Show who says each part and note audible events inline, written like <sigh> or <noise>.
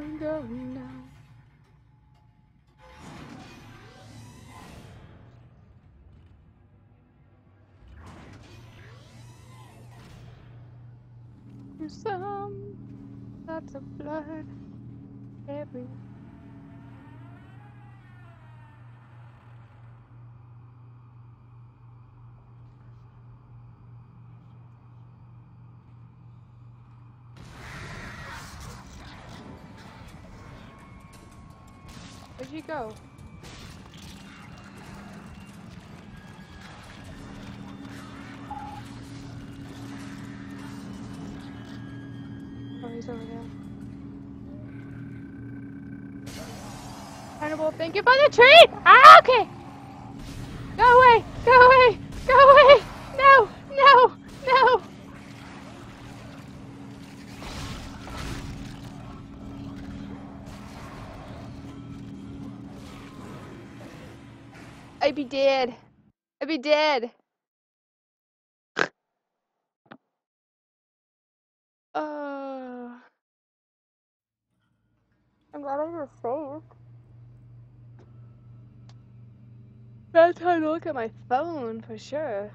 Speaker 1: Going now. There's some lots of blood everywhere. Where'd you go? Oh, he's over there. Hannibal, thank you for the tweet! Ah, okay! I'd be dead. I'd be dead. <sighs> Uh, I'm glad I just saved. Bad time to look at my phone for sure.